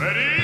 Ready?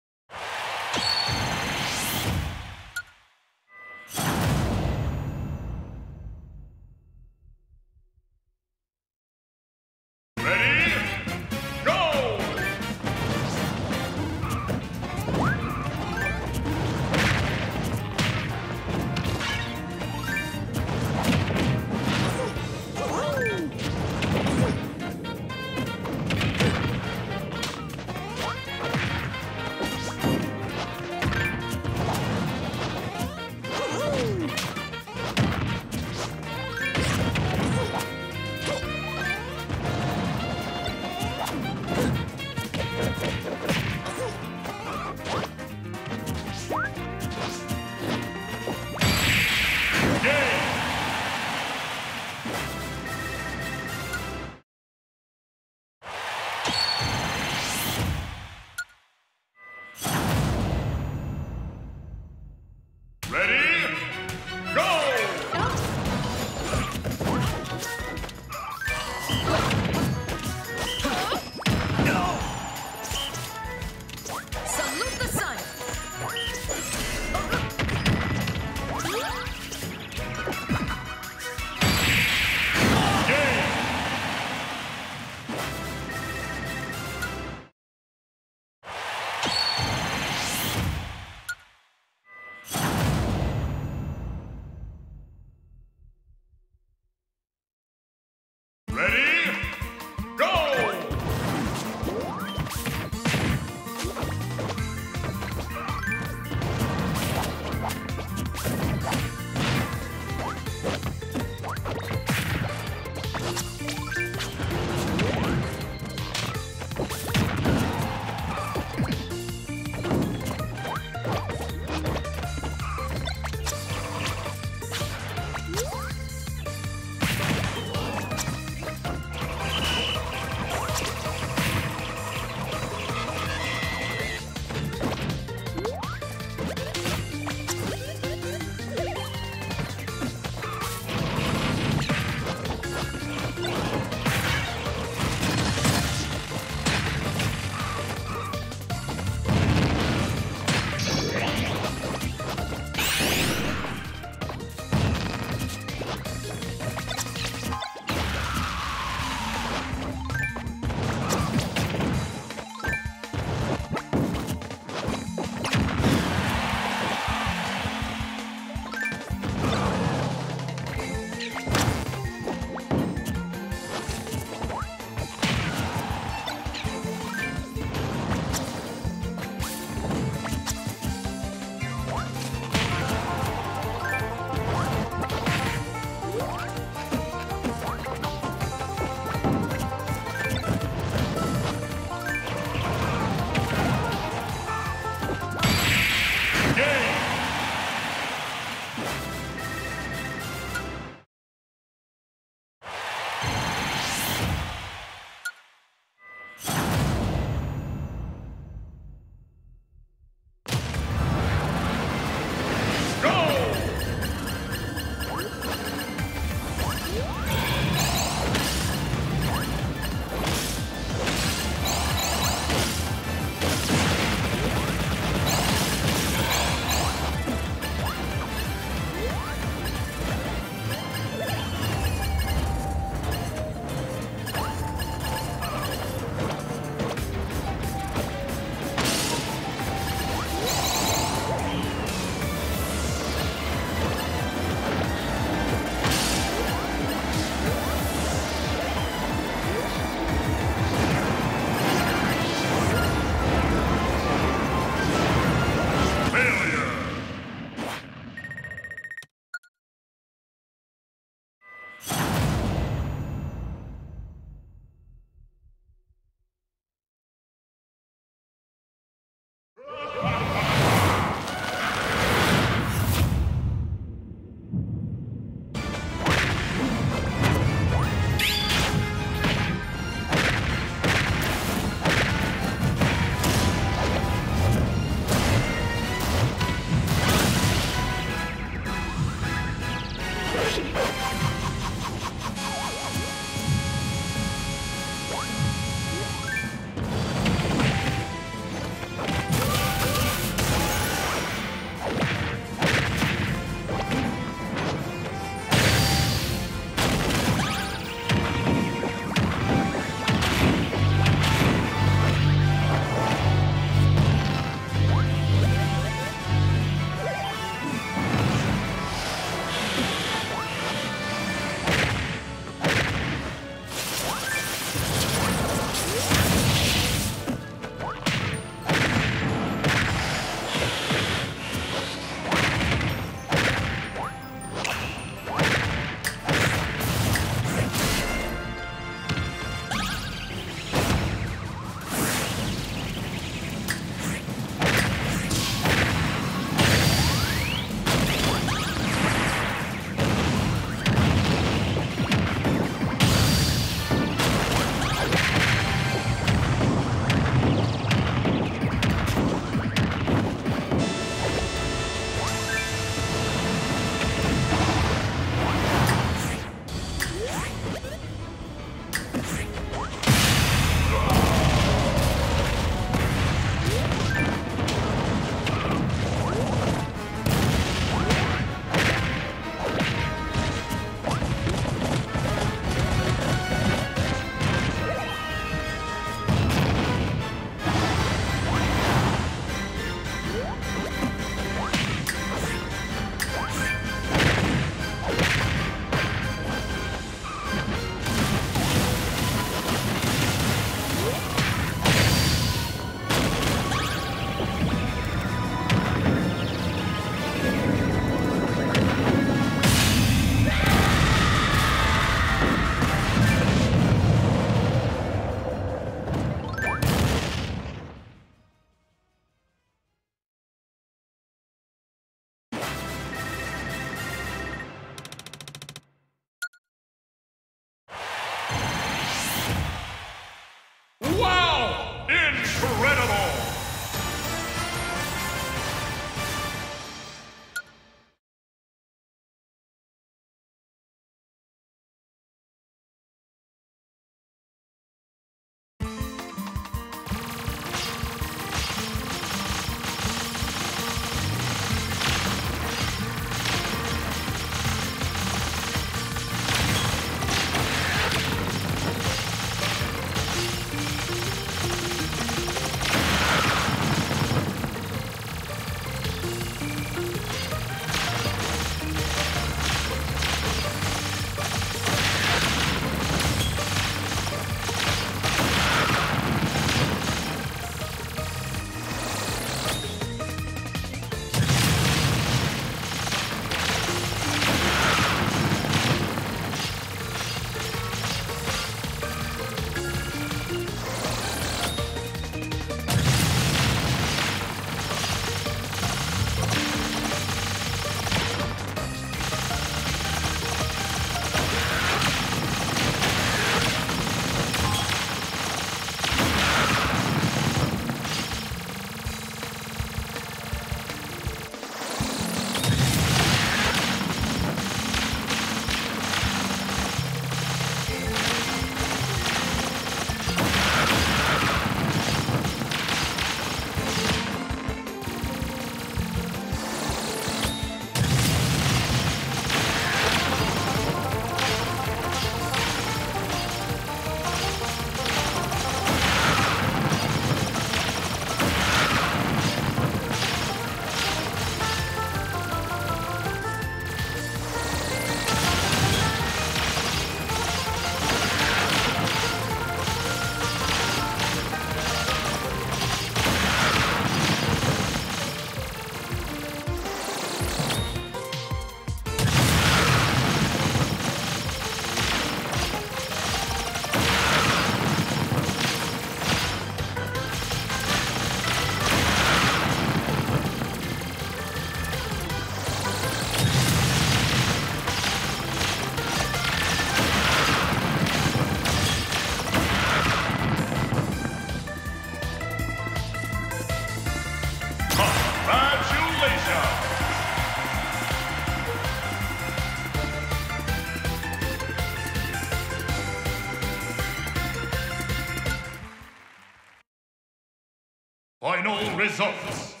Final results.